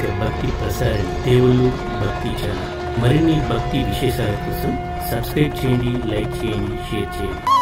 ఆధ్యాత్మిక భక్తి ప్రసారం దేవులు భక్తి ఛానల్. మరిన్ని భక్తి విశేషాల కోసం సబ్స్క్రైబ్ చేయండి లైక్ చేయండి షేర్ చేయండి.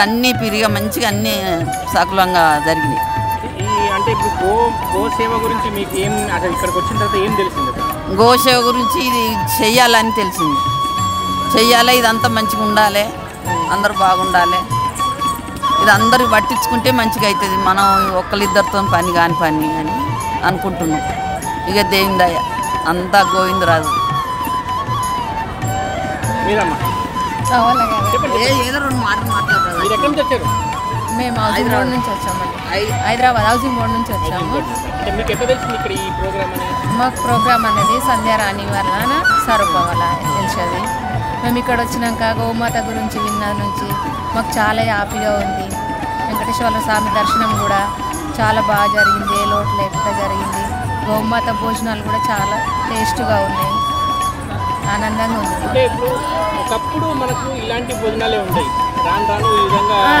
ఇట్లా అన్నీ పిరిగా మంచిగా అన్నీ సకులంగా జరిగినాయి. అంటే ఇప్పుడు గో గో సేవ గురించి మీకు ఏం అసలు ఇక్కడికి వచ్చిన తర్వాత ఏం తెలిసింది? గోసేవ గురించి ఇది చెయ్యాలని తెలిసింది. చెయ్యాలి ఇదంతా మంచిగా ఉండాలి అందరూ బాగుండాలి. ఇది అందరూ పట్టించుకుంటే మంచిగా అవుతుంది మనం ఒక్కరిద్దరితో పని కాని పని అని అనుకుంటున్నాం. ఇక దేవుని దయ అంతా గోవిందరాజు. మీరమ్మా. చెప్పండి ఏ ఏదో రెండు మాటలు మాట్లాడతారు మీరు ఎక్కడి నుంచి వచ్చారు? మేము హౌసింగ్ బోర్డు నుంచి వచ్చామండి. హైదరాబాద్ హౌసింగ్ బోర్డు నుంచి వచ్చాము. అంటే మీకు ఎట్లా తెలిసింది ఇక్కడ ఈ ప్రోగ్రామ్ అనేది? మాకు ప్రోగ్రామ్ అనేది సంధ్యారాణి వలన స్వరూప వల్ల తెలిసేది. మేము ఇక్కడ వచ్చినాక గోమాత గురించి విన్న నుంచి మాకు చాలా హ్యాపీగా ఉంది. వెంకటేశ్వర స్వామి దర్శనం కూడా చాలా బాగా జరిగింది. ఏ లోటు లేకుండా జరిగింది. గోమాత భోజనాలు కూడా చాలా టేస్ట్గా ఉన్నాయి. ఆనందంగా ఉంది. అంటే ఇప్పుడు ఒకప్పుడు మనకు ఇలాంటి భోజనాలే ఉంటాయి రాను రాను ఈ విధంగా ఆ.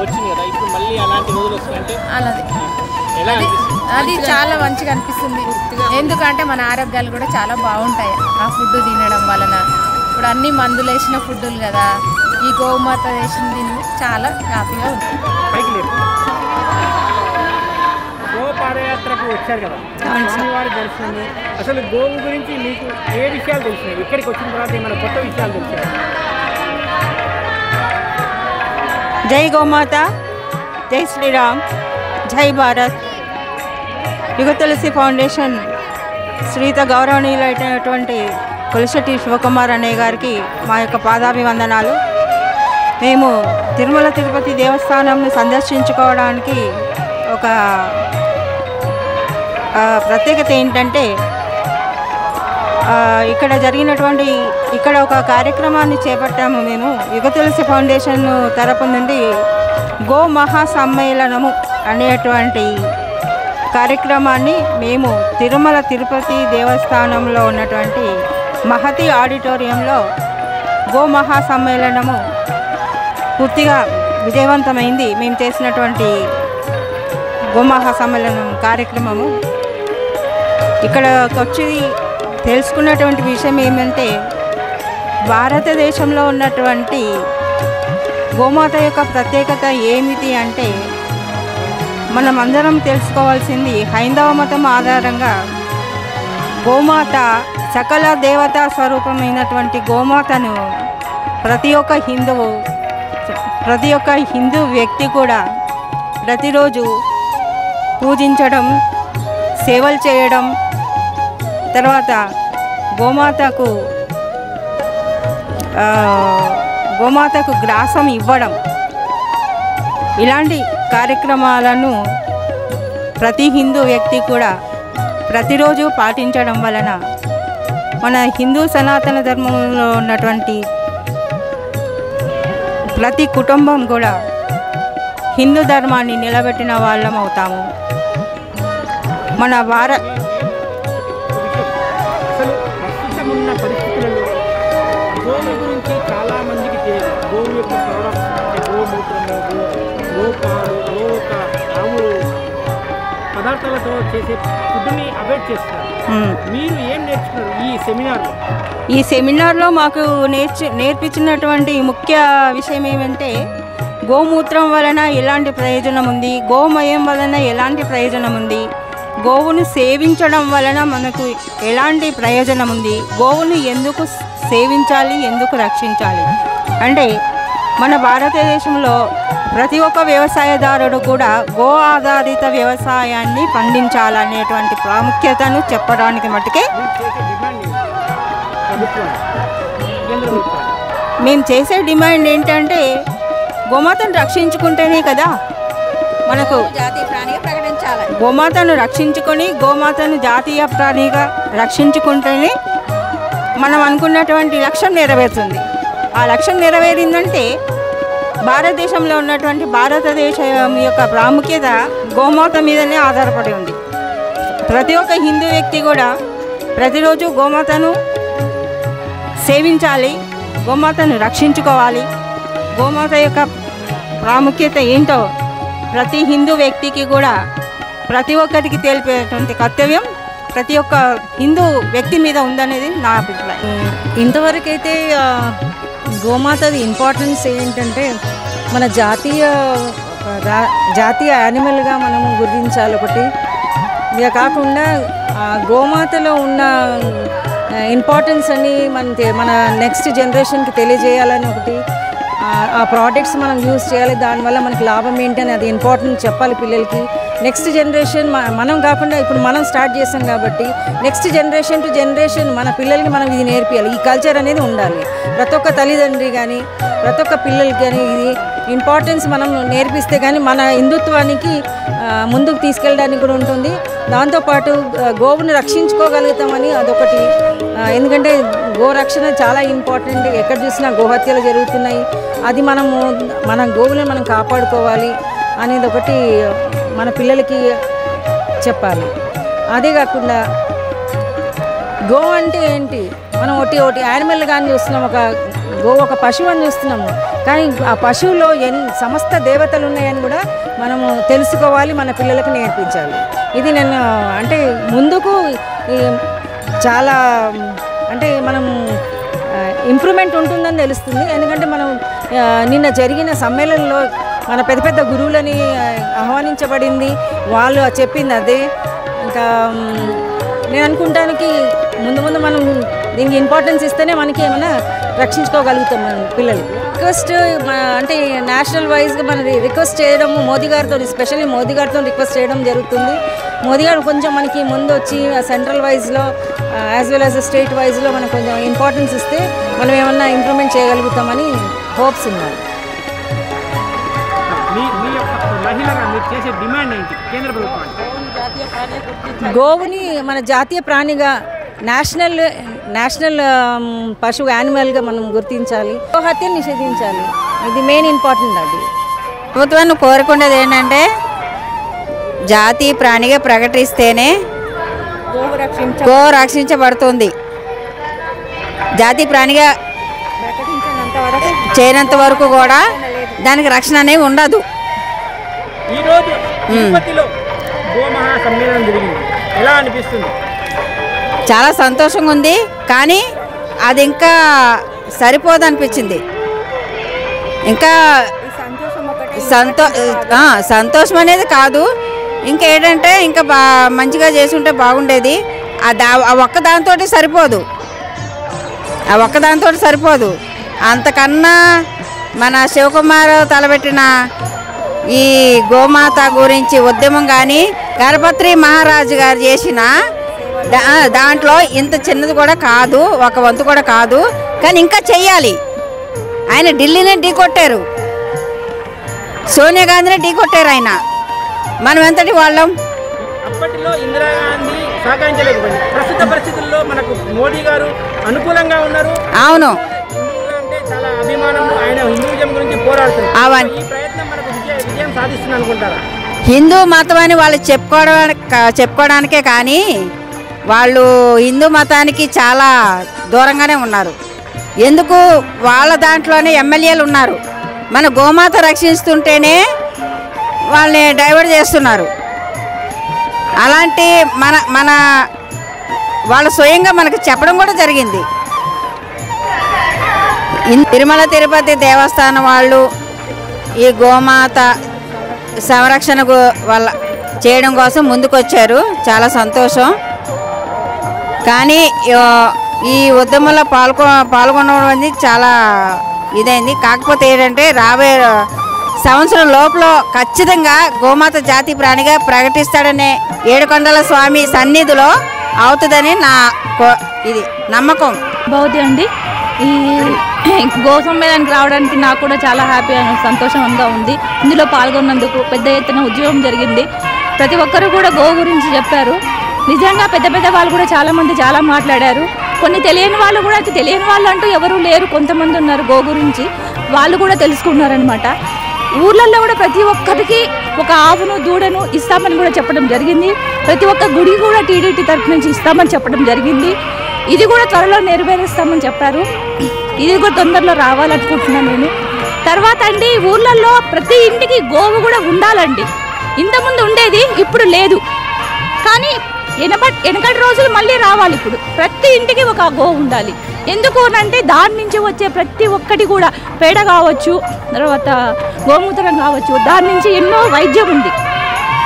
వచ్చింది కదా. ఇప్పుడు మళ్ళీ అలాంటి రోజులు వస్తాయంటే అలాది ఎలా అది చాలా మంచిగా అనిపిస్తుంది. ఎందుకంటే మన ఆరోగ్యాలు కూడా చాలా బాగుంటాయి. ఆ ఫుడ్ తినడం వలన. ఇప్పుడు అన్ని మందులు వేసిన ఫుడ్లు కదా. ఈ గోమాత వేసిన తిని చాలా హ్యాపీగా పాదయాత్రకు వచ్చారు కదా. స్వామివారి అసలు గోవు గురించి మీకు ఏ విషయాలు తెలిసినాయి? ఇక్కడికి వచ్చిన తర్వాత ఏమైనా కొత్త విషయాలు తెలిసాయి జై గోమాత జై శ్రీరామ్ జై భారత్. యుగ తులసి ఫౌండేషన్ శ్రీత గౌరవనీయులైనటువంటి కొలిశెట్టి శివకుమార్ అన్నయ్య గారికి మా యొక్క పాదాభివందనాలు. మేము తిరుమల తిరుపతి దేవస్థానంను సందర్శించుకోవడానికి ఒక ప్రత్యేకత ఏంటంటే ఇక్కడ జరిగినటువంటి ఇక్కడ ఒక కార్యక్రమాన్ని చేపట్టాము మేము. యుగ తులసి ఫౌండేషన్ తరపు నుండి గో మహా సమ్మేళనము అనేటువంటి కార్యక్రమాన్ని మేము తిరుమల తిరుపతి దేవస్థానంలో ఉన్నటువంటి మహతి ఆడిటోరియంలో గో మహా సమ్మేళనము పూర్తిగా విజయవంతమైంది. మేము చేసినటువంటి గోమహా సమ్మేళనం కార్యక్రమము. ఇక్కడ వచ్చి తెలుసుకున్నటువంటి విషయం ఏమంటే భారతదేశంలో ఉన్నటువంటి గోమాత యొక్క ప్రత్యేకత ఏమిటి అంటే మనమందరం తెలుసుకోవాల్సింది హైందవ మతం ఆధారంగా గోమాత సకల దేవతా స్వరూపమైనటువంటి గోమాతను ప్రతి ఒక్క హిందువు ప్రతి ఒక్క హిందూ వ్యక్తి కూడా ప్రతిరోజు పూజించడం సేవలు చేయడం తర్వాత గోమాతకు గోమాతకు గ్రాసం ఇవ్వడం. ఇలాంటి కార్యక్రమాలను ప్రతి హిందూ వ్యక్తి కూడా ప్రతిరోజు పాటించడం వలన మన హిందూ సనాతన ధర్మంలో ఉన్నటువంటి ప్రతి కుటుంబం కూడా హిందూ ధర్మాన్ని నిలబెట్టిన వాళ్ళం అవుతాము. మన భారత్ పదార్థాలతో చేసే ఫుడ్ని అవాయిడ్ చేస్తారు. మీరు ఏం నేర్చుకున్నారు ఈ సెమినార్లో ఈ సెమినార్లో మాకు నేర్చి నేర్పించినటువంటి ముఖ్య విషయం ఏమంటే గోమూత్రం వలన ఎలాంటి ప్రయోజనం ఉంది? గోమయం వలన ఎలాంటి ప్రయోజనం ఉంది? గోవును సేవించడం వలన మనకు ఎలాంటి ప్రయోజనం ఉంది? గోవును ఎందుకు సేవించాలి? ఎందుకు రక్షించాలి? అంటే మన భారతదేశంలో ప్రతి ఒక్క వ్యవసాయదారుడు కూడా గో ఆధారిత వ్యవసాయాన్ని పండించాలనేటువంటి ప్రాముఖ్యతను చెప్పడానికి మటుకే ప్రభుత్వాలు మేము చేసే డిమాండ్ ఏంటంటే గోమాతను రక్షించుకుంటేనే కదా మనకు జాతీయ ప్రాణిగా ప్రకటించాలి. గోమాతను రక్షించుకొని గోమాతను జాతీయ ప్రాణిగా రక్షించుకుంటేనే మనం అనుకున్నటువంటి లక్ష్యం నెరవేరుతుంది. ఆ లక్ష్యం నెరవేరిందంటే భారతదేశంలో ఉన్నటువంటి భారతదేశం యొక్క ప్రాముఖ్యత గోమాత మీదనే ఆధారపడి ఉంది. ప్రతి ఒక్క హిందూ వ్యక్తి కూడా ప్రతిరోజు గోమాతను సేవించాలి గోమాతను రక్షించుకోవాలి. గోమాత యొక్క ప్రాముఖ్యత ఏంటో ప్రతి హిందూ వ్యక్తికి కూడా ప్రతి ఒక్కరికి తెలిపేటువంటి కర్తవ్యం ప్రతి ఒక్క హిందూ వ్యక్తి మీద ఉందనేది నా అభిప్రాయం. ఇంతవరకైతే గోమాతది ఇంపార్టెన్స్ ఏంటంటే మన జాతీయ జాతీయ యానిమల్గా మనం గుర్తించాలి ఒకటి. ఇక కాకుండా గోమాతలో ఉన్న ఇంపార్టెన్స్ అని మన మన నెక్స్ట్ జనరేషన్కి తెలియజేయాలని ఒకటి. ఆ- ప్రోడక్ట్స్ మనం యూజ్ చేయాలి దానివల్ల మనకి లాభం ఏంటి అని అది ఇంపార్టెంట్ చెప్పాలి పిల్లలకి. నెక్స్ట్ జనరేషన్ మనం కాకుండా ఇప్పుడు మనం స్టార్ట్ చేసాం కాబట్టి నెక్స్ట్ జనరేషన్ టు జనరేషన్ మన పిల్లలకి మనం ఇది నేర్పియాలి. ఈ కల్చర్ అనేది ఉండాలి. ప్రతి ఒక్క తల్లిదండ్రి కానీ ప్రతి ఒక్క పిల్లలకి కానీ ఇది ఇంపార్టెన్స్ మనం నేర్పిస్తే కానీ మన హిందుత్వానికి ముందుకు తీసుకెళ్ళడానికి కూడా ఉంటుంది. దాంతోపాటు ఆ, గోవుని రక్షించుకోగలుగుతామని అదొకటి. ఎందుకంటే గోరక్షణ చాలా ఇంపార్టెంట్ ఎక్కడ చూసినా గోహత్యలు జరుగుతున్నాయి. అది మనము మన గోవులను మనం కాపాడుకోవాలి. అనేది ఒకటి మన పిల్లలకి చెప్పాలి. అదే కాకుండా గో అంటే ఏంటి? మనం ఒకటి ఒకటి యానిమల్ కానీ చూస్తున్నాం ఒక గో ఒక పశువు అని చూస్తున్నాము. కానీ ఆ పశువులో ఎన్ సమస్త దేవతలు ఉన్నాయని కూడా మనము తెలుసుకోవాలి మన పిల్లలకు నేర్పించాలి. ఇది నేను అంటే ముందుకు చాలా అంటే మనం ఇంప్రూవ్మెంట్ ఉంటుందని తెలుస్తుంది. ఎందుకంటే మనం నిన్న జరిగిన సమ్మేళనంలో మన పెద్ద పెద్ద గురువులని ఆహ్వానించబడింది. వాళ్ళు చెప్పింది అదే. ఇంకా నేను అనుకుంటానికి ముందు ముందు మనం దీనికి ఇంపార్టెన్స్ ఇస్తేనే మనకి ఏమైనా రక్షించుకోగలుగుతాం మన పిల్లలు. రిక్వెస్ట్ అంటే నేషనల్ వైజ్గా మనది రిక్వెస్ట్ చేయడం మోదీ గారితో స్పెషల్లీ మోదీ గారితో రిక్వెస్ట్ చేయడం జరుగుతుంది. మోదీ గారు కొంచెం మనకి ముందు వచ్చి సెంట్రల్ వైజ్లో యాజ్ వెల్ యాజ్ స్టేట్ వైజ్లో మనకు కొంచెం ఇంపార్టెన్స్ ఇస్తే మనం ఏమన్నా ఇంప్రూవ్మెంట్ చేయగలుగుతామని హోప్స్ ఉన్నాయి. మీరు చేసే డిమాండ్ ఏంటి? కేంద్ర ప్రభుత్వానికి గోవుని మన జాతీయ ప్రాణిగా నేషనల్ నేషనల్ పశువు యానిమల్గా మనం గుర్తించాలి. గోహత్యను నిషేధించాలి. ఇది మెయిన్ ఇంపార్టెంట్ అది. ప్రభుత్వాన్ని కోరుకునేది ఏంటంటే జాతీయ ప్రాణిగా ప్రకటిస్తేనే గో రక్షించబడుతుంది. జాతీయ ప్రాణిగా చేయనంత వరకు కూడా దానికి రక్షణ అనేది ఉండదు. ఈరోజు తిరుపతిలో గోమహా సమ్మేళనం జరిగింది. ఎలా అనిపిస్తుంది? చాలా సంతోషంగా ఉంది కానీ అది ఇంకా సరిపోదు అనిపించింది ఇంకా సంతో సంతోషం అనేది కాదు ఇంకా ఏంటంటే ఇంకా బా మంచిగా చేసుంటే బాగుండేది. ఆ దా ఆ ఒక్క దాంతో సరిపోదు. ఆ ఒక్క దాంతో సరిపోదు. అంతకన్నా మన శివకుమార్ తలబెట్టిన ఈ గోమాత గురించి ఉద్యమం కానీ గణపత్రి మహారాజు గారు చేసిన దాంట్లో ఇంత చిన్నది కూడా కాదు ఒక వంతు కూడా కాదు కానీ ఇంకా చెయ్యాలి. ఆయన ఢిల్లీనే ఢీ కొట్టారు. సోనియా గాంధీనే ఢీ కొట్టారు ఆయన. మనం ఎంతటి వాళ్ళం? అప్పటిలో ఇందిరాగాంధీ సహకరించలేకపోయింది ప్రస్తుత పరిస్థితుల్లో మనకు మోడీ గారు అనుకూలంగా ఉన్నారు. అవును. హిందువులు అంటే చాలా అభిమానం ఆయన హిందూయిజం గురించి పోరాడుతున్నారు. అవన్- ఈ ప్రయత్నం మనకు విజయం సాధిస్తుంది అనుకుంటారా? హిందూ మతం అని వాళ్ళు చెప్పుకోవడానికి చెప్పుకోవడానికే కానీ వాళ్ళు హిందూ మతానికి చాలా దూరంగానే ఉన్నారు. ఎందుకు? వాళ్ళ దాంట్లోనే ఎమ్మెల్యేలు ఉన్నారు. మన గోమాత రక్షిస్తుంటేనే వాళ్ళని డైవర్ట్ చేస్తున్నారు. అలాంటి మన మన వాళ్ళు స్వయంగా మనకు చెప్పడం కూడా జరిగింది. తిరుమల తిరుపతి దేవస్థానం వాళ్ళు ఈ గోమాత సంరక్షణకు వల్ల చేయడం కోసం ముందుకొచ్చారు. చాలా సంతోషం. కానీ ఈ ఉద్యమంలో పాల్గొ పాల్గొనడం అనేది చాలా ఇదైంది. కాకపోతే ఏంటంటే రాబోయే సంవత్సరం లోపల ఖచ్చితంగా గోమాత జాతి ప్రాణిగా ప్రకటిస్తాడనే ఏడుకొండల స్వామి సన్నిధిలో అవుతుందని నా కో- ఇది నమ్మకం. బౌద్ధి అండి. ఈ గో సమ్మేళనానికి రావడానికి నాకు కూడా చాలా హ్యాపీ సంతోషంగా ఉంది. ఇందులో పాల్గొన్నందుకు పెద్ద ఎత్తున ఉద్యోగం జరిగింది. ప్రతి ఒక్కరు కూడా గో గురించి చెప్పారు. నిజంగా పెద్ద పెద్ద వాళ్ళు కూడా చాలామంది చాలా మాట్లాడారు. కొన్ని తెలియని వాళ్ళు కూడా అయితే తెలియని వాళ్ళు అంటూ ఎవరూ లేరు. కొంతమంది ఉన్నారు గో గురించి. వాళ్ళు కూడా తెలుసుకున్నారనమాట ఊర్లలో కూడా ప్రతి ఒక్కరికి ఒక ఆవును దూడను ఇస్తామని కూడా చెప్పడం జరిగింది. ప్రతి ఒక్క గుడి కూడా టీడీటీ తరఫు నుంచి ఇస్తామని చెప్పడం జరిగింది. ఇది కూడా త్వరలో నెరవేరుస్తామని చెప్పారు. ఇది కూడా తొందరలో రావాలనుకుంటున్నాను నేను. తర్వాత అండి ఊర్లలో ప్రతి ఇంటికి గోవు కూడా ఉండాలండి. ఇంతకుముందు ఉండేది ఇప్పుడు లేదు. కానీ ఎనబ వెనకటి రోజులు మళ్ళీ రావాలి ఇప్పుడు. ప్రతి ఇంటికి ఒక గోవు ఉండాలి. ఎందుకు అంటే దాని నుంచి వచ్చే ప్రతి ఒక్కటి కూడా పేడ కావచ్చు తర్వాత గోమూత్రం కావచ్చు దాని నుంచి ఎన్నో వైద్యం ఉంది.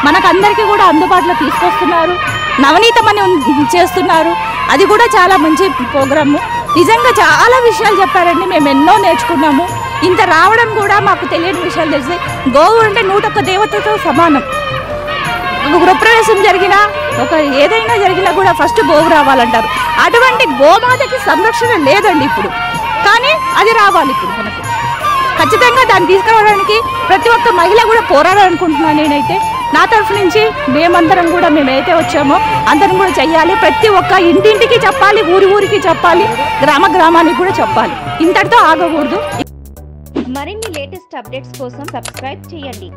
మనకందరికీ కూడా అందుబాటులో తీసుకొస్తున్నారు. నవనీతం అని చేస్తున్నారు. అది కూడా చాలా మంచి ప్రోగ్రాము. నిజంగా చాలా విషయాలు చెప్పారండి. మేము ఎన్నో నేర్చుకున్నాము. ఇంత రావడం కూడా మాకు తెలియని విషయాలు తెలిసి గోవు అంటే నూటొక్క దేవతతో సమానం. గృహప్రవేశం జరిగినా ఒక ఏదైనా జరిగినా కూడా ఫస్ట్ గోవు రావాలంటారు. అటువంటి గోమాతకి సంరక్షణ లేదండి ఇప్పుడు. కానీ అది రావాలి ఇప్పుడు మనకు. ఖచ్చితంగా దాన్ని తీసుకురావడానికి ప్రతి ఒక్క మహిళ కూడా పోరాడాలనుకుంటున్నాను నేనైతే. నా తరఫు నుంచి మేమందరం కూడా మేమైతే వచ్చామో అందరం కూడా చెయ్యాలి. ప్రతి ఒక్క ఇంటింటికి చెప్పాలి ఊరి ఊరికి చెప్పాలి గ్రామ గ్రామానికి కూడా చెప్పాలి. ఇంతటితో ఆగకూడదు. మరిన్ని లేటెస్ట్ అప్డేట్స్ కోసం సబ్స్క్రైబ్ చేయండి.